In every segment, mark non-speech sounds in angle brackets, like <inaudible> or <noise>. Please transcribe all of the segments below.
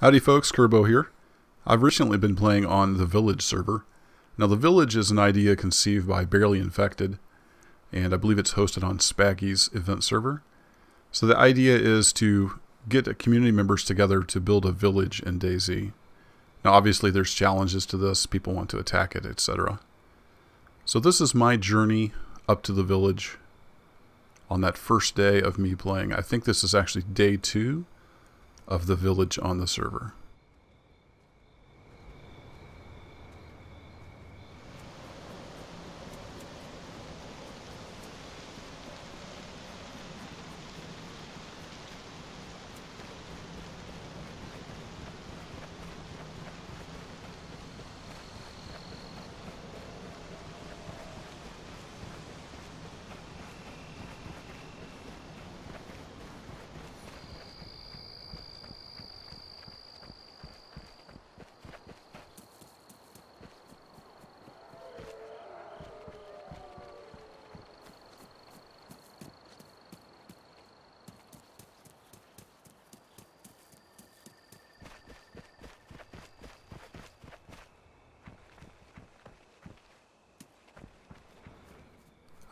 Howdy folks, Kerbo here. I've recently been playing on the Village server. Now the Village is an idea conceived by Barely Infected, and I believe it's hosted on Spaggy's event server. So the idea is to get community members together to build a village in DayZ. Now obviously there's challenges to this, people want to attack it, etc. So this is my journey up to the village on that first day of me playing. I think this is actually day two of the village on the server.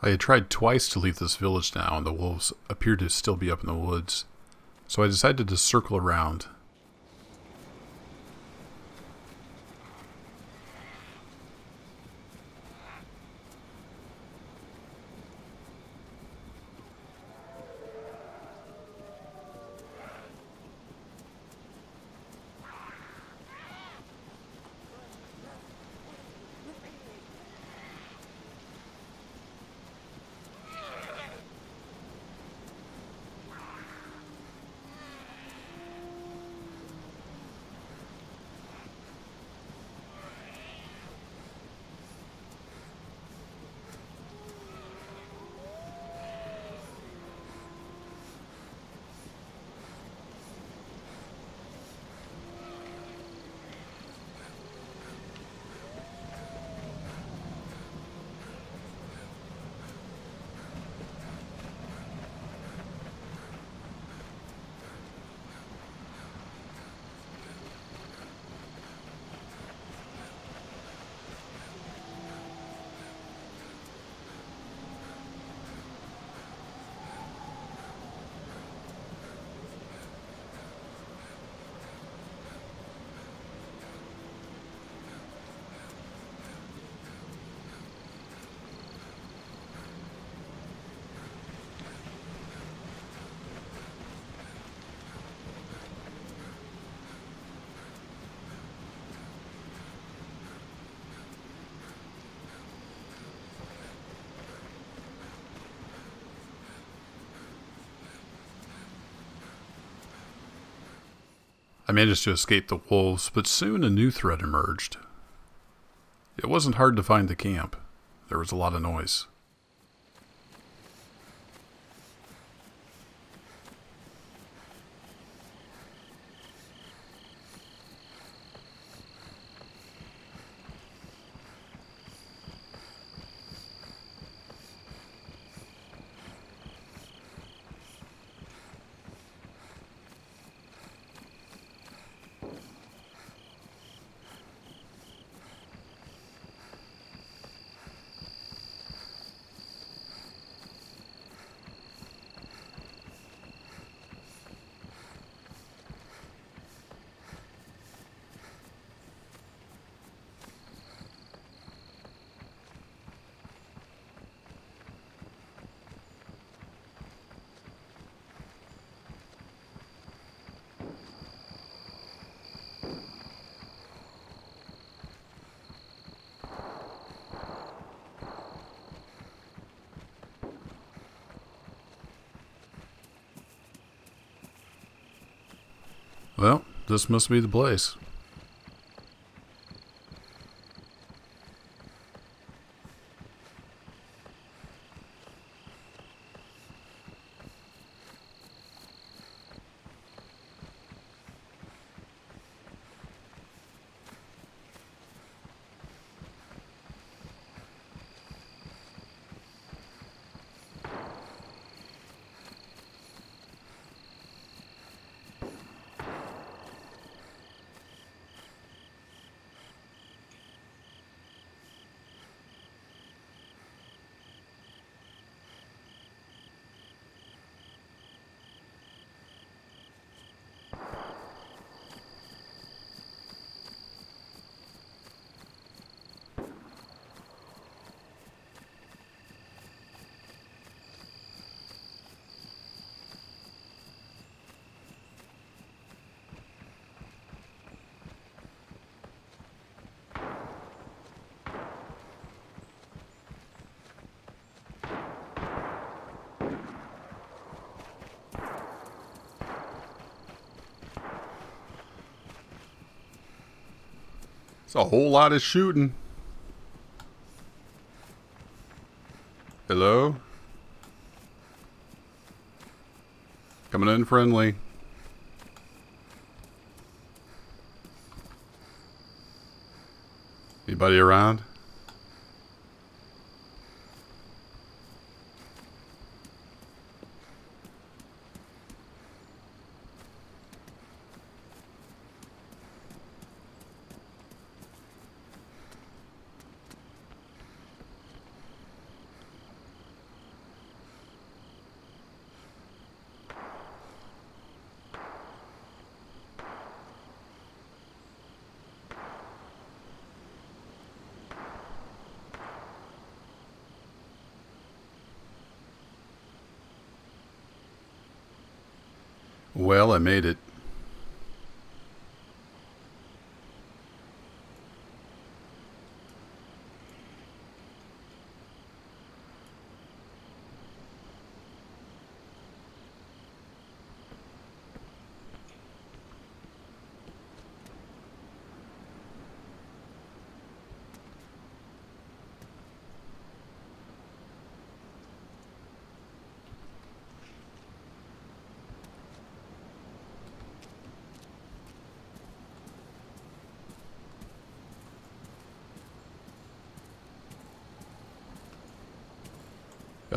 I had tried twice to leave this village now, and the wolves appeared to still be up in the woods. So I decided to circle around managed to escape the wolves, but soon a new threat emerged. It wasn't hard to find the camp. There was a lot of noise. Well, this must be the place. A whole lot of shooting. Hello? Coming in friendly. Anybody around? Well, I made it.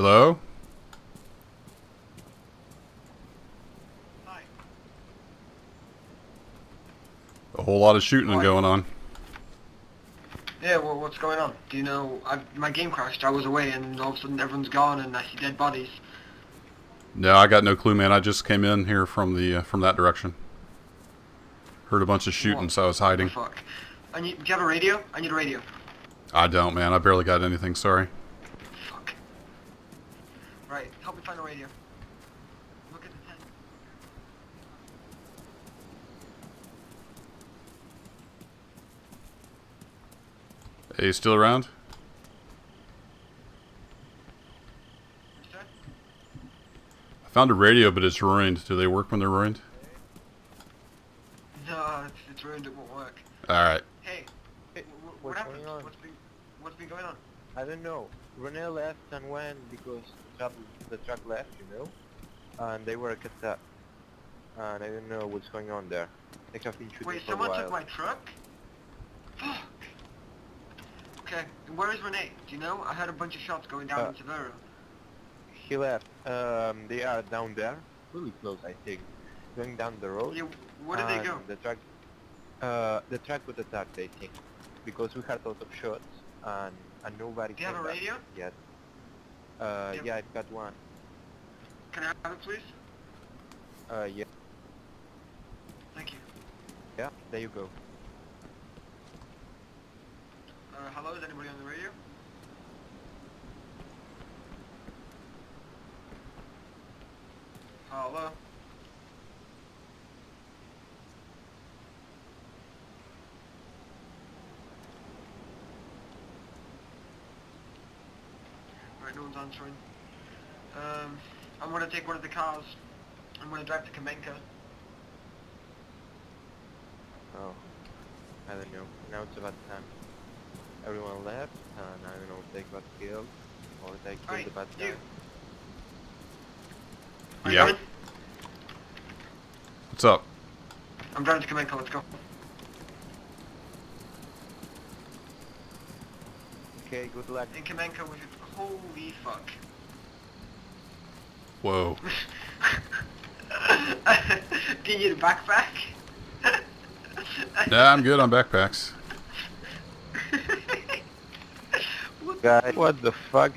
Hello? Hi. A whole lot of shooting Hi. going on. Yeah, well, what's going on? Do you know, I, my game crashed, I was away, and all of a sudden everyone's gone, and I see dead bodies. No, I got no clue, man. I just came in here from the uh, from that direction. Heard a bunch of shooting, What so I was hiding. fuck? I need, do you have a radio? I need a radio. I don't, man. I barely got anything. Sorry. Fuck. Right, help me find a radio. Look at the tent. Hey, you still around? What'd you say? I found a radio, but it's ruined. Do they work when they're ruined? No, it's, it's ruined, it won't work. All right. Hey, Hey, wh- wh- what what's happened? going on? What's been, what's been going on? I don't know. Rene left and went because the truck, the truck left, you know? And they were cut up. And I don't know what's going on there. They have been shooting Wait, for a someone took my truck? Fuck. Okay, where is Renee? Do you know? I heard a bunch of shots going down Uh, in Severo. He left. Um, they are down there. Really close, I think. Going down the road. Yeah, where did they go? The truck, uh, the truck was attacked, I think. Because we had a lot of shots and, and nobody Do you have a radio? yet. Uh, yeah, I've got one. Can I have it, please? Uh, yeah, Thank you. yeah, there you go. Uh, hello, is anybody on the radio? Hello? Right, no one's answering. Um, I'm gonna take one of the cars. I'm gonna drive to Kamenka. Oh, I don't know. Now it's about time. Everyone left, and I don't know if they got killed, or they killed Alright, the bad guy. Yeah. What's up? I'm driving to Kamenka, let's go. Okay, good luck. In Kamenka, we holy fuck. Whoa. <laughs> Do you need a backpack? Nah, I'm good on backpacks. <laughs> what Guy, what the fuck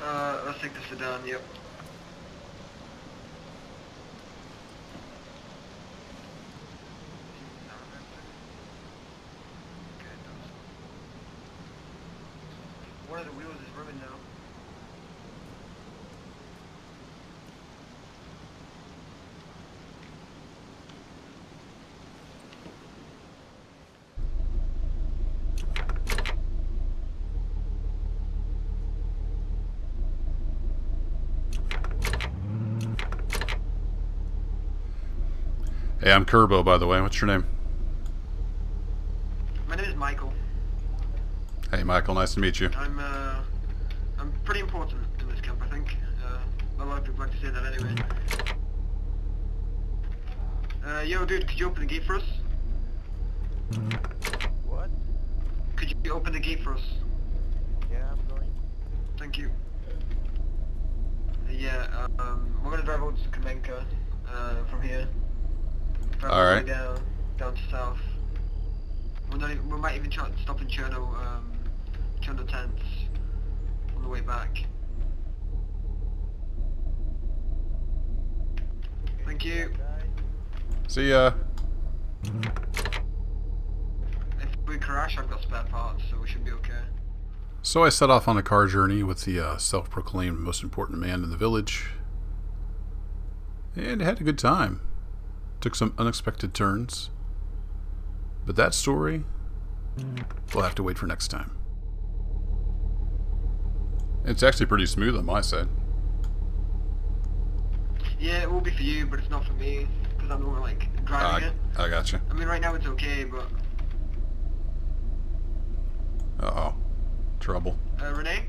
Uh, I think it's done. yep. Hey, I'm Kerbo, by the way. What's your name? My name is Michael. Hey, Michael. Nice to meet you. I'm uh, I'm pretty important in this camp, I think. Uh, a lot of people like to say that anyway. Uh, yo, dude, could you open the gate for us? What? Could you open the gate for us? Yeah, I'm going. Thank you. Uh, yeah, um, we're gonna drive over to Kamenka, uh, from here. Drive all Alright. down, down to south. We're not we might even try to stop in Cherno, um, Cherno tents on the way back. Thank you. See ya. If we crash, I've got spare parts, so we should be okay. So I set off on a car journey with the uh, self-proclaimed most important man in the village, and had a good time. Took some unexpected turns, but that story we'll have to wait for next time. It's actually pretty smooth on my side. Yeah, it will be for you, but it's not for me, because I'm the one, like, driving I, it. I gotcha. I mean, right now it's okay, but... Uh oh, trouble. Uh, Renee?